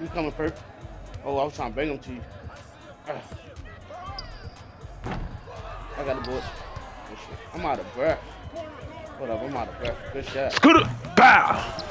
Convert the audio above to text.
You coming, first. Oh, I was trying to bring him to you. Ugh. I got the bullet. I'm out of breath. Whatever, up, I'm out of breath. Good shot. Scooter. Bow.